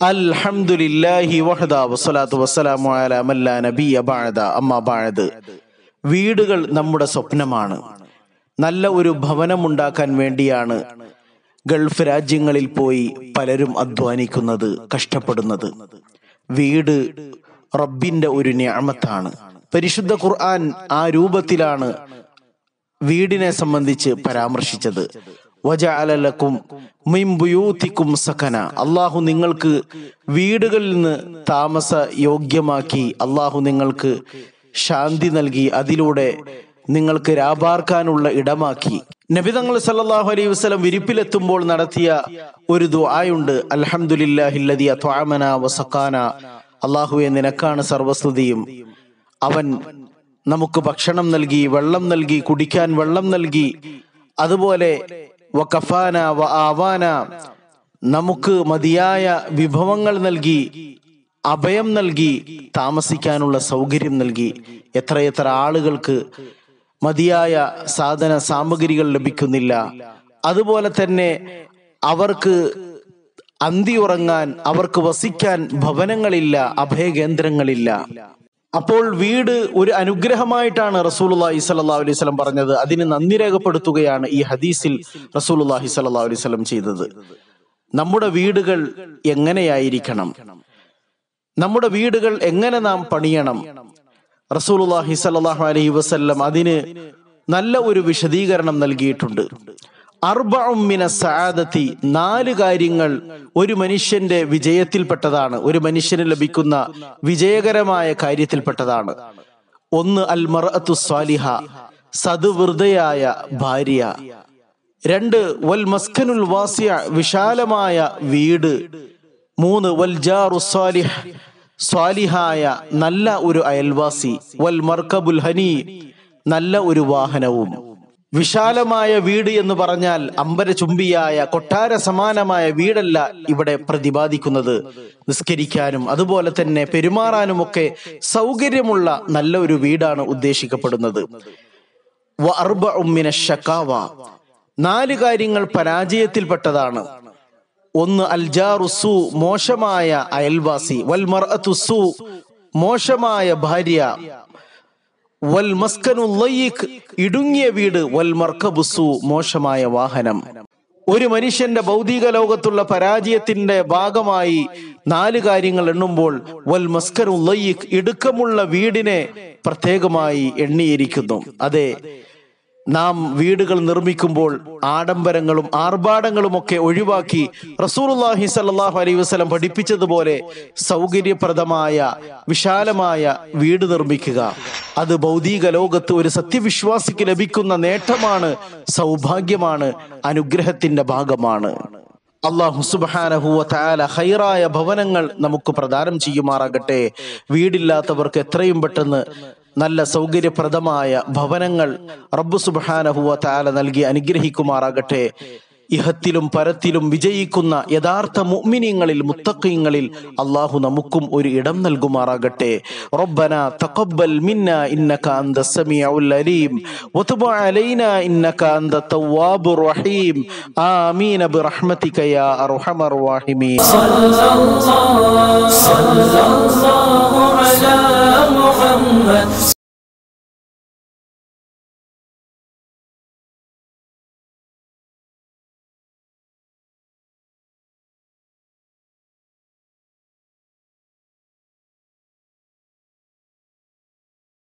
അൽഹംദുലില്ലാഹി വസ്സലാത്തു വസ്സലാമു അലാ ബഅദ അമ്മാ വീടുകൾ നമ്മുടെ സ്വപ്നമാണ്. നല്ല ഒരു ഭവനം ഉണ്ടാക്കാൻ വേണ്ടിയാണ് ഗൾഫ് രാജ്യങ്ങളിൽ പോയി പലരും അധ്വാനിക്കുന്നത് കഷ്ടപ്പെടുന്നത്. വീട് റബ്ബിന്റെ ഒരു ഞാമത്താണ് പരിശുദ്ധ ഖുർആൻ ആ രൂപത്തിലാണ് വീടിനെ സംബന്ധിച്ച് പരാമർശിച്ചത്. വജഅലലക്കും മിൻ ബുയൂത്തിക്കും സക്കന അള്ളാഹു നിങ്ങൾക്ക് വീടുകളിൽ നിന്ന് താമസ യോഗ്യമാക്കി അള്ളാഹു നിങ്ങൾക്ക് ശാന്തി നൽകി അതിലൂടെ നിങ്ങൾക്ക് രാപാർക്കാനുള്ള ഇടമാക്കി. നബിതങ്ങൾ സല്ലാഹു അലൈഹി വസ്ലം വിരിപ്പിലെത്തുമ്പോൾ നടത്തിയ ഒരു ദുആയുണ്ട് അൽഹംദുലില്ലാഹില്ലദി ത്വാമന വസക്കാന അള്ളാഹുവെ നിനക്കാണ് സർവസ്തുതിയും. അവൻ നമുക്ക് ഭക്ഷണം നൽകി വെള്ളം നൽകി കുടിക്കാൻ വെള്ളം നൽകി. അതുപോലെ വകഫാന വ ആവാന നമുക്ക് മതിയായ വിഭവങ്ങൾ നൽകി അഭയം നൽകി താമസിക്കാനുള്ള സൗകര്യം നൽകി. എത്രയെത്ര ആളുകൾക്ക് മതിയായ സാധന സാമഗ്രികൾ ലഭിക്കുന്നില്ല. അതുപോലെ തന്നെ അവർക്ക് അന്തി ഉറങ്ങാൻ അവർക്ക് വസിക്കാൻ ഭവനങ്ങളില്ല അഭയകേന്ദ്രങ്ങളില്ല. അപ്പോൾ വീട് ഒരു അനുഗ്രഹമായിട്ടാണ് റസൂലുള്ളാഹി സ്വല്ലല്ലാഹു അലൈഹി സ്വലം പറഞ്ഞത്. അതിന് നന്ദി രേഖപ്പെടുത്തുകയാണ് ഈ ഹദീസിൽ റസൂലുള്ളാഹി സ്വല്ലല്ലാഹു അലൈഹി സ്വലം ചെയ്തത്. നമ്മുടെ വീടുകൾ എങ്ങനെയായിരിക്കണം? നമ്മുടെ വീടുകൾ എങ്ങനെ നാം പണിയണം? റസൂലുള്ളാഹി സല്ലാഹു അലൈഹി വസ്ല്ലം അതിന് നല്ല ഒരു വിശദീകരണം നൽകിയിട്ടുണ്ട്. അർബഉം മിന സആദത്തി നാല് കാര്യങ്ങൾ ഒരു മനുഷ്യന്റെ വിജയത്തിൽപ്പെട്ടതാണ്. ഒരു മനുഷ്യന് ലഭിക്കുന്ന വിജയകരമായ കാര്യത്തിൽപ്പെട്ടതാണ്. ഒന്ന് അൽ മർഅത്തു സ്വാലിഹ. സതുവൃതയായ ഭാര്യ. രണ്ട് വൽ മസ്കനുൽ വാസിയ വിശാലമായ വീട്. മൂന്ന് വൽ ജാറു സ്വാലിഹ്. സ്വാലിഹായ നല്ല ഒരു അയൽവാസി. വൽ മർക്കബുൽ ഹനി. നല്ല ഒരു വാഹനവും. വിശാലമായ വീട് എന്ന് പറഞ്ഞാൽ അമ്പരചുംബിയായ കൊട്ടാര സമാനമായ വീടല്ല ഇവിടെ പ്രതിപാദിക്കുന്നത്. നിസ്കരിക്കാനും അതുപോലെ തന്നെ പെരുമാറാനും ഒക്കെ സൗകര്യമുള്ള നല്ല ഒരു വീടാണ് ഉദ്ദേശിക്കപ്പെടുന്നത്. വ അർബഉ മിന ശക്കാവ നാല് കാര്യങ്ങൾ പരാജയത്തിൽപ്പെട്ടതാണ്. ഒന്ന് അൽജാറുസു മോശമായ അയൽവാസി. വൽ മർഅത്തുസു മോശമായ ഭാര്യ. വൽ മസ്കനു ഇടുങ്ങിയ വീട് വൽ മർക്കബുസു മോശമായ വാഹനം. ഒരു മനുഷ്യന്റെ ഭൗതിക ലോകത്തുള്ള പരാജയത്തിന്റെ ഭാഗമായി നാല് കാര്യങ്ങൾ എണ്ണുമ്പോൾ വൽ മസ്കനു ലയ്യിഖ് ഇടുക്കമുള്ള വീടിനെ പ്രത്യേകമായി എണ്ണിയിരിക്കുന്നു. അതെ നാം വീടുകൾ നിർമ്മിക്കുമ്പോൾ ആഡംബരങ്ങളും ആർഭാടങ്ങളും ഒക്കെ ഒഴിവാക്കി റസൂലുള്ളാഹി സല്ലല്ലാഹു അലൈഹി വസ്ലം പഠിപ്പിച്ചതുപോലെ സൗകര്യപ്രദമായ വിശാലമായ വീട് നിർമ്മിക്കുക. അത് ഭൗതിക ലോകത്ത് ഒരു സത്യവിശ്വാസിക്ക് ലഭിക്കുന്ന നേട്ടമാണ് സൗഭാഗ്യമാണ് അനുഗ്രഹത്തിന്റെ ഭാഗമാണ്. അള്ളാഹു സുബ്ഹാനഹു വ തആല ഹൈറായ ഭവനങ്ങൾ നമുക്ക് പ്രദാനം ചെയ്യുമാറാകട്ടെ. വീടില്ലാത്തവർക്ക് എത്രയും പെട്ടെന്ന് നല്ല സൗകര്യപ്രദമായ ഭവനങ്ങൾ റബ്ബു സുബാനഹുവ താല നൽകി അനുഗ്രഹിക്കുമാറാകട്ടെ. ഇഹത്തിലും പരത്തിലും വിജയിക്കുന്ന യഥാർത്ഥ മുഅ്മിനീങ്ങളിൽ മുത്തഖീങ്ങളിൽ അള്ളാഹു നമുക്കും ഒരു ഇടം നൽകുമാറാകട്ടെ. റബ്ബന തഖബ്ബൽ മിന്ന ഇന്നക അന്ത സമീഉൽ അലീം. വതുബ് അലൈന ഇന്നക അന്ത തവ്വാബുർ റഹീം. ആമീൻ ബിറഹ്മതിക യാ അർഹമർ റഹീമീൻ. സല്ലല്ലാഹു അലാ മുഹമ്മദ്